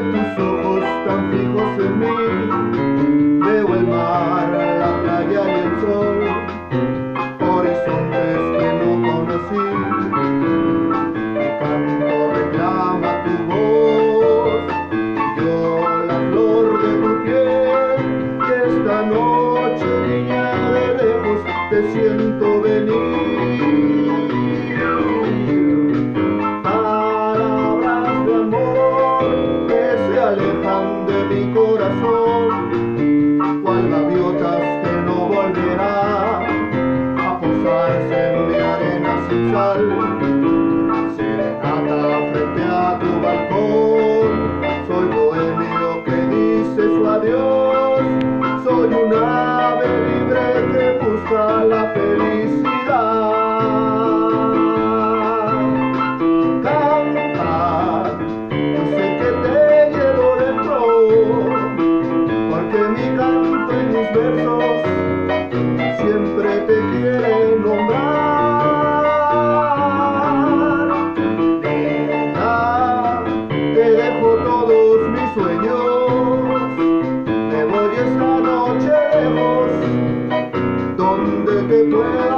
tus ojos tan fijos en mí. Veo el mar, la playa y el sol, horizontes que no conocí. Mi canto reclama tu voz, yo la flor de tu piel. Y esta noche, niña de lejos, te siento. sal serenata frente a tu balcón. Soy bohemio que dice su adiós. Soy un ave libre que busca la felicidad. Canta yo sé que te llevo dentro porque mi canto y mis versos siempre te quieren nombrar. baby, boy.